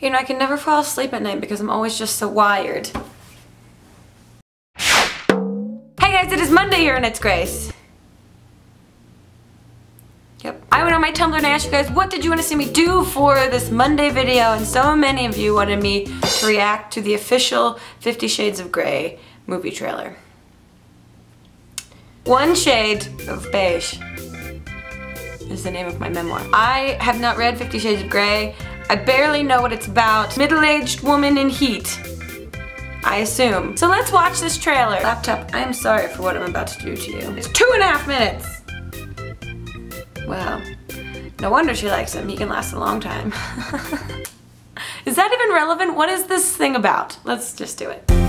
You know, I can never fall asleep at night because I'm always just so wired. Hey guys, it is Monday here and it's Grace. Yep. I went on my Tumblr and asked you guys what did you want to see me do for this Monday video and so many of you wanted me to react to the official Fifty Shades of Grey movie trailer. One Shade of Beige is the name of my memoir. I have not read Fifty Shades of Grey. I barely know what it's about. Middle-aged woman in heat. I assume. So let's watch this trailer. Laptop, I am sorry for what I'm about to do to you. It's two and a half minutes. Wow. No wonder she likes him. He can last a long time. is that even relevant? What is this thing about? Let's just do it.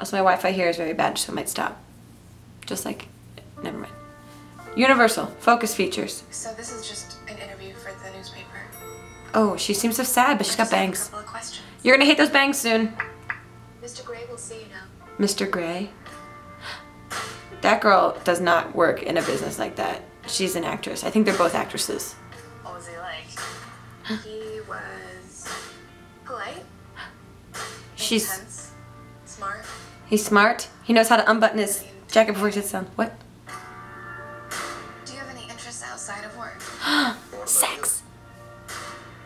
Also, my Wi-Fi here is very bad, so it might stop. Just like, never mind. Universal, focus features. So this is just an interview for the newspaper. Oh, she seems so sad, but she's got bangs. couple of questions. You're gonna hate those bangs soon. Mr. Grey will see you now. Mr. Grey. That girl does not work in a business like that. She's an actress. I think they're both actresses. What was he like? he was polite, She's intense. He's smart. He knows how to unbutton his jacket before he sits down. What? Do you have any interests outside of work? Sex.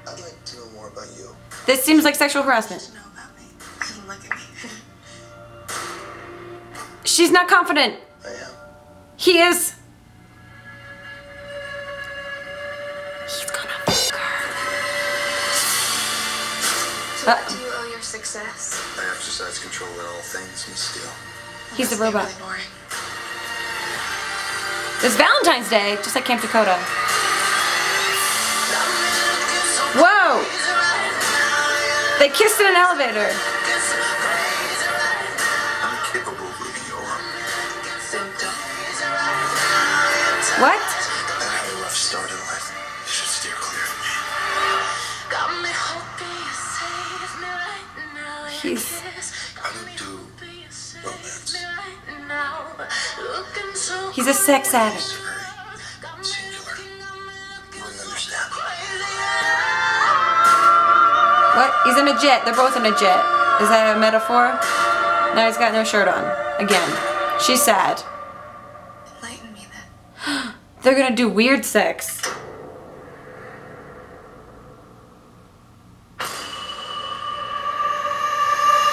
I'd like to know more about you. This seems like sexual harassment. know about me. Look at me. She's not confident. I am. He is. He's gonna fuck her. To Uh- success? I exercise control in all things, Miss Steele. He's a robot. really. It's Valentine's Day, just like Camp Dakota. Whoa! They kissed in an elevator. I'm He's I don't do romance. he's a sex addict. It's very singular. You wouldn't understand. What? He's in a jet. They're both in a jet. Is that a metaphor? Now he's got no shirt on. Again. She's sad. Enlighten me then. They're gonna do weird sex.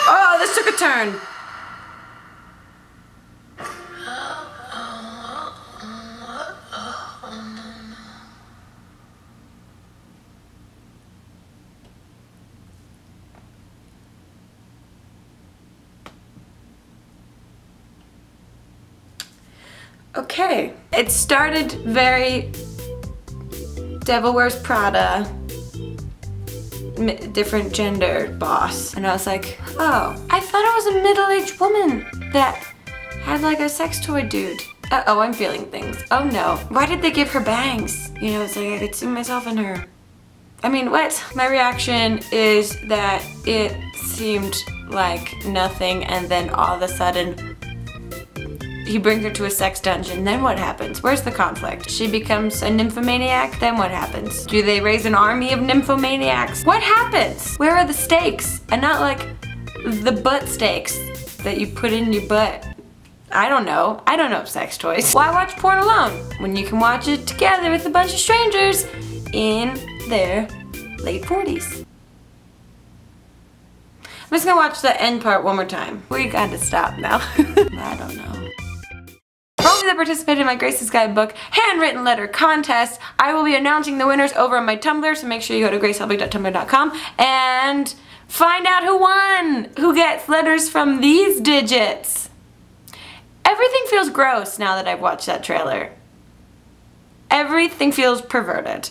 Oh, this took a turn. Okay. It started very Devil Wears Prada, different gender boss. And I was like, oh, I thought I was a middle-aged woman that had like a sex toy dude. Uh oh, I'm feeling things. Oh no. Why did they give her bangs? You know, it's like I could see myself in her. I mean, what? My reaction is that it seemed like nothing and then all of a sudden he brings her to a sex dungeon. Then what happens? Where's the conflict? She becomes a nymphomaniac. Then what happens? Do they raise an army of nymphomaniacs? What happens? Where are the stakes? And not like the butt stakes that you put in your butt. I don't know. I don't know sex toys. Why watch porn alone when you can watch it together with a bunch of strangers in their late 40s? I'm just gonna watch the end part one more time. We gotta stop now. I don't know. That participated in my Grace's Guidebook handwritten letter contest, I will be announcing the winners over on my Tumblr, so make sure you go to gracehelbig.tumblr.com and find out who won! Who gets letters from these digits? Everything feels gross now that I've watched that trailer. Everything feels perverted.